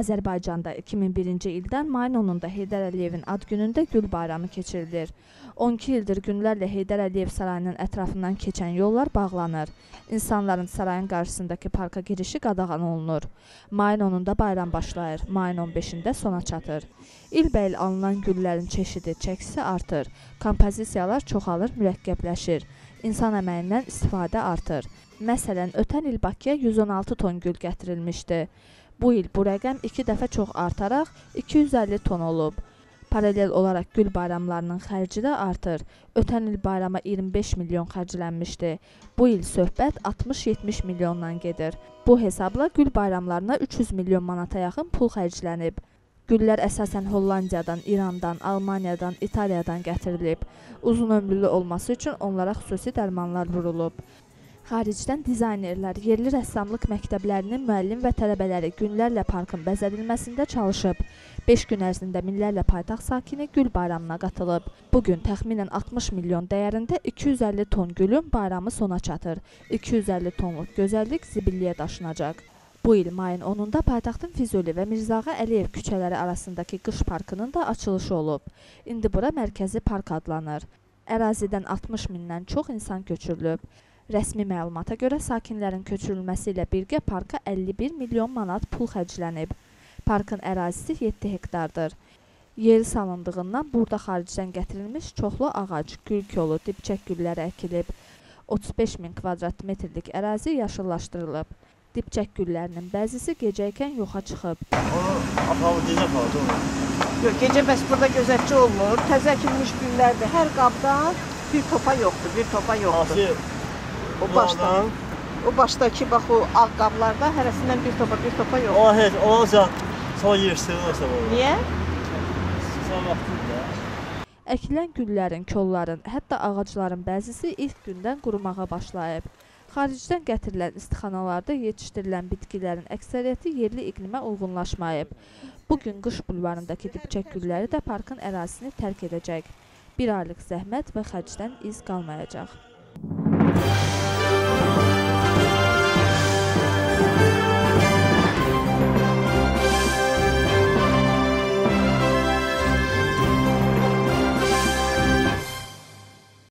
Azərbaycanda 2001-ci ildən mayın 10-da Heydər Əliyevin ad günündə Gül bayramı keçirilir. 12 ildir günlərlə Heydər Əliyev sarayının ətrafından keçən yollar bağlanır. İnsanların sarayın qarşısındakı parka girişi qadağan olunur. Mayın 10-da bayram başlayır, mayın 15-də sona çatır. İlbəil alınan güllərin çeşidi, çəkisi artır. Kompozisiyalar çoxalır, mürəkkəbləşir. İnsan əməyindən istifadə artır. Məsələn, ötən il Bakıya 116 ton gül gətirilmişdi. Bu il bu rəqəm 2 dəfə çox artaraq 250 ton olub. Paralel olaraq gül bayramlarının xərci də artır. Ötən il bayrama 25 milyon xərclənmişdi. Bu il söhbət 60-70 milyondan gedir. Bu hesabla gül bayramlarına 300 milyon manata yaxın pul xərclənib. Güllər əsasən Hollandiyadan, İrandan, Almaniyadan, İtaliyadan gətirilib. Uzun ömürlü olması üçün onlara xüsusi dərmanlar vurulub. Xaricdən dizaynerlər, yerli rəssamlıq məktəblərinin müəllim və tələbələri günlərlə parkın bəzədilməsində çalışıb. 5 gün ərzində minlərlə paytaxt sakini gül bayramına qatılıb. Bu gün təxminən 60 milyon dəyərində 250 ton gülün bayramı sona çatır. 250 tonluq gözəllik zibilliyə daşınacaq. Bu il mayın 10-da paytaxtın Füzuli və Mirzağa Əliyev küçələri arasındakı qış parkının da açılışı olub. İndi bura mərkəzi park adlanır. Ərazidən 60 mindən çox insan köçürülüb. Rəsmi məlumata görə sakinlərin köçürülməsi ilə birgə parka 51 milyon manat pul xərclənib. Parkın ərazisi 7 hektardır. Yeri salındığından burada xaricdən gətirilmiş çoxlu ağac, gül kolu, dibçək gülləri əkilib. 35 min kvadrat metrlik ərazi yaşıllaşdırılıb. Dibçək güllərinin bəzisi gecə ikən yoxa çıxıb. Onu aparıb necə apardı onu? Yox, gecə bəs burada gözətçi olmur. Təzə əkilmiş güllərdir. Hər qabda bir topa yoxdur, bir topa yoxdur. Hansı? O başdan, o başdakı bax o ağ qablarda hərəsindən bir topa, bir topa yox. O heç, olsa sonra yığışdırılırsa olur. Niyə? Sonra vaxtında. Əkilən güllərin, kolların, hətta ağacların bəzisi ilk gündən qurumağa başlayıb. Xaricdən gətirilən istixanalarda yetişdirilən bitkilərin əksəriyyəti yerli iqlimə uyğunlaşmayıb. Bu gün qış bulvarındakı dibçək gülləri də parkın ərazisini tərk edəcək. Bir aylıq zəhmət və xərcdən iz qalmayacaq.